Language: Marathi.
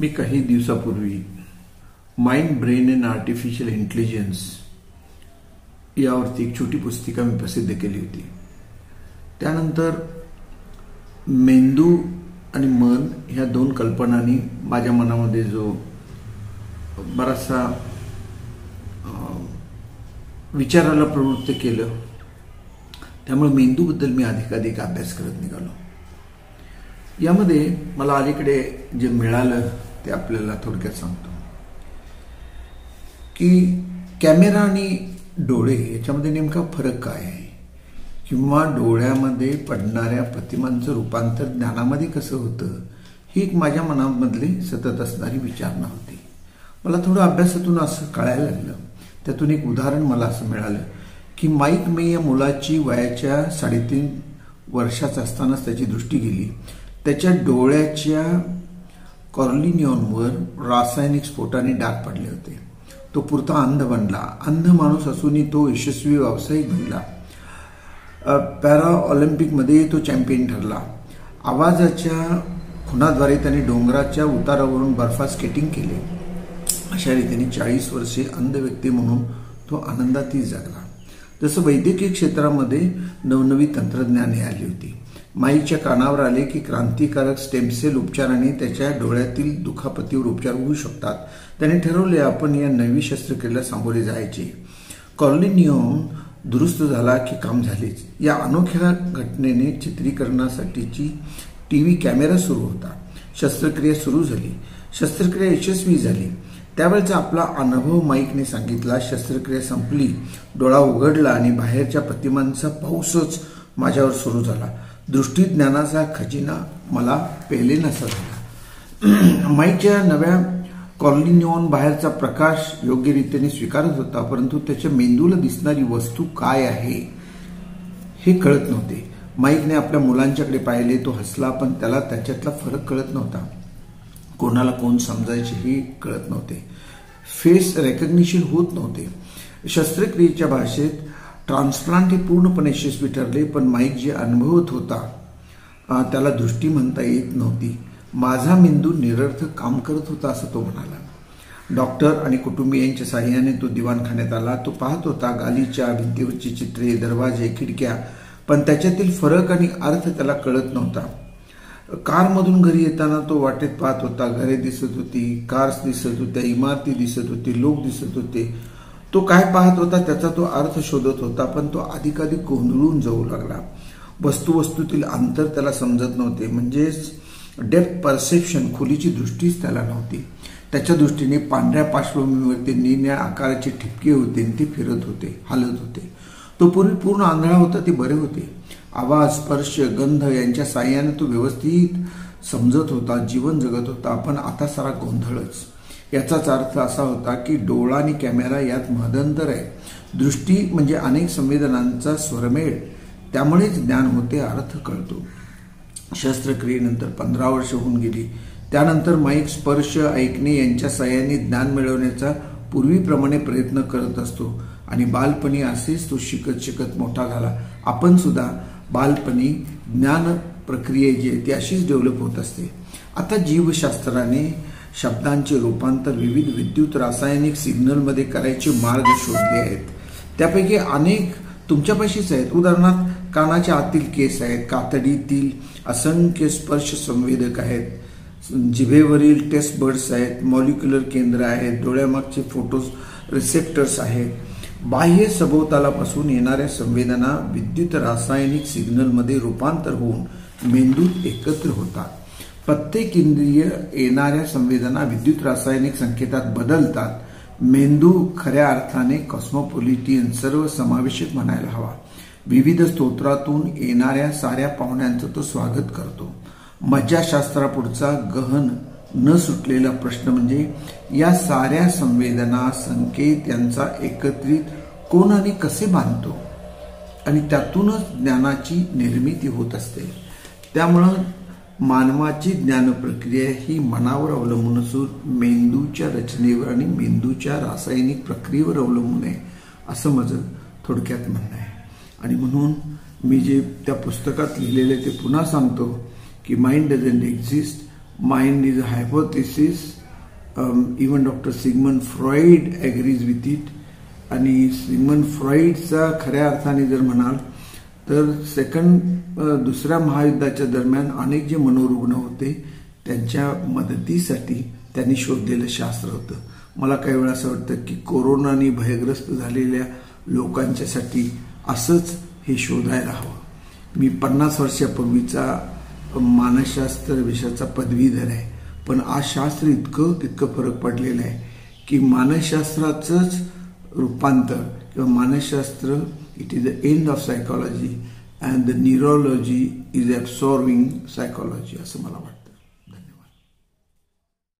मी काही दिवसापूर्वी mind brain and artificial intelligence यावरती एक छोटी पुस्तिका मी प्रसिद्ध केली होती. त्यानंतर मेंदू आणि मन ह्या दोन कल्पनांनी माझ्या मनामध्ये जो बराचसा विचाराला प्रवृत्त केलं त्यामुळे मेंदूबद्दल मी अधिकाधिक अभ्यास करत निघालो. यामध्ये मला अलीकडे जे मिळालं ते आपल्याला थोडक्यात सांगतो. की कॅमेरा आणि डोळे याच्यामध्ये नेमका फरक काय आहे? किंवा डोळ्यामध्ये पडणाऱ्या प्रतिमांचं रूपांतर ज्ञानामध्ये कसं होतं? ही एक माझ्या मनामधली सतत असणारी विचारणा होती. मला थोडं अभ्यासातून असं कळायला लागलं. त्यातून एक उदाहरण मला असं मिळालं की माईक मे या मुलाची वयाच्या साडेतीन वर्षाचा असतानाच त्याची दृष्टी गेली. त्याच्या डोळ्याच्या कॉर्लिनियॉनवर रासायनिक स्फोटाने डाग पडले होते. तो पुरता अंध बनला. अंध माणूस असूनही तो यशस्वी व्यावसायिक बनला. पॅरा ऑलिम्पिकमध्ये तो चॅम्पियन ठरला. आवाजाच्या खुणाद्वारे त्याने डोंगराच्या उतारावरून बर्फात स्केटिंग केले. अशा रीतीने चाळीस वर्षे अंध व्यक्ती म्हणून तो आनंदातही जगला. जसं वैद्यकीय क्षेत्रामध्ये नवनवी तंत्रज्ञाने आली होती. माईच्या कानावर आले की क्रांतिकारक स्टेमसेल उपचाराने त्याच्या डोळ्यातील दुखापतीवर उपचार होऊ शकतात. त्याने ठरवले आपण या नवी शस्त्रक्रियेला सामोरे जायचे. कॉर्लिनियॉन दुरुस्त झाला की काम झालेच. या अनोख्या घटनेने चित्रीकरणासाठीची टी व्ही कॅमेरा सुरू होता. शस्त्रक्रिया सुरू झाली. शस्त्रक्रिया यशस्वी झाली. त्यावेळेचा आपला अनुभव माईकने सांगितला शस्त्रक्रिया संपली. डोळा उघडला आणि बाहेरच्या प्रतिमांचा पाऊसच माझ्यावर सुरू झाला. दृष्टी ज्ञानाचा खजिना मला पेले नसा झाला माईकच्या नव्या कॉर्लिनिऑन बाहेरचा प्रकाश योग्य रीतीने स्वीकारत होता परंतु त्याच्या मेंदूला दिसणारी वस्तू काय आहे हे कळत नव्हते. माईकने आपल्या मुलांच्याकडे पाहिले तो हसला पण त्याला त्याच्यातला फरक कळत नव्हता. कोणाला कोण समजायचे हे कळत नव्हते. फेस रेकग्निशन होत नव्हते. शस्त्रक्रियेच्या भाषेत ट्रान्सप्लांट हे पूर्णपणे यशस्वी ठरले पण माईक जे अनुभवत होता त्याला दृष्टी म्हणता येत नव्हती. माझा मेंदू निरर्थक काम करत होता असं तो म्हणाला. डॉक्टर आणि कुटुंबियांच्या साह्याने तो दिवाणखान्यात आला. तो पाहत होता गालीच्या भिंतीवरची चित्रे दरवाजे खिडक्या पण त्याच्यातील फरक आणि अर्थ त्याला कळत नव्हता. कारमधून घरी येताना तो वाटेत पाहत होता. घरे दिसत होती कार्स दिसत होत्या इमारती दिसत होती लोक दिसत होते. तो काय पाहत होता त्याचा तो अर्थ शोधत होता पण तो अधिकाधिक गोंधळून जाऊ लागला. वस्तू वस्तूतील अंतर त्याला समजत नव्हते म्हणजेच डेप्थ परसेप्शन खोलीची दृष्टीच त्याला नव्हती. त्याच्या दृष्टीने पांढऱ्या पार्श्वभूमीवरती निन्या आकाराचे ठिपके होते ते फिरत होते हालत होते. तो पूर्वी पूर्ण आंधळा होता ते बरे होते. आवाज स्पर्श गंध यांच्या साह्याने तो व्यवस्थित समजत होता जीवन जगत होता पण आता सारा गोंधळच याचाच अर्थ असा होता की डोळा आणि कॅमेरा यात महदंतर आहे. दृष्टी म्हणजे अनेक संवेदनांचा स्वरमेळ. त्यामुळेच ज्ञान होते अर्थ कळतो. शस्त्रक्रियेनंतर पंधरा वर्ष होऊन गेली. त्यानंतर माईक स्पर्श ऐकणे यांच्या सहाय्याने ज्ञान मिळवण्याचा पूर्वीप्रमाणे प्रयत्न करत असतो. आणि बालपणी असेच तो शिकत शिकत मोठा झाला. आपण सुद्धा बालपणी ज्ञान प्रक्रिया जी आहे ती अशीच डेव्हलप होत असते. आता जीवशास्त्राने शब्दांचे रूपांतर विविध विद्युत रासायनिक सिग्नलमध्ये करायचे मार्ग शोधले आहेत. त्यापैकी अनेक तुमच्यापाशीच आहेत. उदाहरणार्थ कानाच्या आतील केस आहेत कातडीतील असंख्य स्पर्श संवेदक आहेत. जिभेवरील टेस्ट बर्ड्स आहेत मॉलिक्युलर केंद्र आहेत डोळ्यामागचे फोटोज रिसेप्टर्स आहेत. बाह्य सभोवतालापासून येणाऱ्या संवेदना विद्युत रासायनिक सिग्नलमध्ये रूपांतर होऊन मेंदूत एकत्र होतात. प्रत्येक इंद्रिय येणाऱ्या संवेदना विद्युत रासायनिक संकेतात बदलतात. मेंदू खऱ्या अर्थाने कॉस्मोपॉलिटियन सर्व समावेशक म्हणायला हवा. विविध स्तोत्रातून येणाऱ्या साऱ्या पाहुण्यांचं तो स्वागत करतो. मज्जाशास्त्रापुढचा गहन न सुटलेला प्रश्न म्हणजे या साऱ्या संवेदना संकेत यांचा एकत्रित कोण आणि कसे बांधतो? आणि त्यातूनच ज्ञानाची निर्मिती होत असते. त्यामुळं मानवाची ज्ञान प्रक्रिया ही मनावर अवलंबून असून मेंदूच्या रचनेवर आणि मेंदूच्या रासायनिक प्रक्रियेवर अवलंबून आहे असं माझं थोडक्यात म्हणणं आहे. आणि म्हणून मी जे त्या पुस्तकात लिहिलेले ते पुन्हा सांगतो की mind doesn't exist mind is a hypothesis even doctor Sigmund Freud agrees with it आणि सिगमन फ्रॉईडचा खऱ्या अर्थाने जर म्हणाल तर सेकंड दुसऱ्या महायुद्धाच्या दरम्यान अनेक जे मनोरुग्ण होते त्यांच्या मदतीसाठी त्यांनी शोधलेलं शास्त्र होतं. मला काही वेळा असं वाटतं की कोरोनाने भयग्रस्त झालेल्या लोकांच्यासाठी असंच हे शोधायला हवं. मी पन्नास वर्षापूर्वीचा मानसशास्त्र विषयाचा पदवीधर आहे पण आज शास्त्र इतकं तितकं फरक पडलेलं आहे की मानसशास्त्राचंच रूपांतर किंवा मानसशास्त्र It is the end of psychology and the neurology is absorbing psychology. as a Asumalavat.